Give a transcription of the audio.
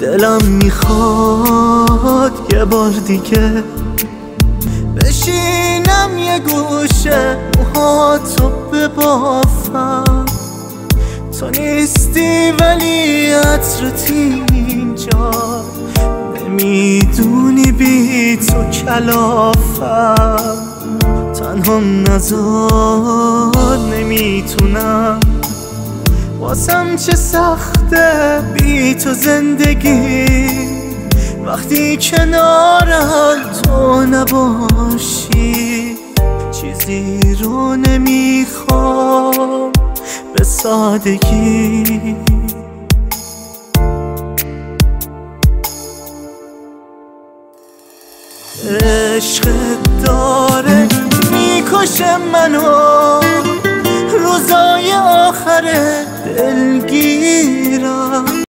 دلم می‌خواد یه بار دیگه بشینم یه گوشه موهاتو ببافم. تو نیستی ولی عطرت اینجا. نمی‌دونی بی تو کلافم. تنها نزار نمی‌تونم. واسم چه سخته بی زندگی. وقتی کنارم تو نباشی چیزی رو نمی‌خوام به سادگی. عشق داره می‌کشه منو. روزای آخر دلگیرم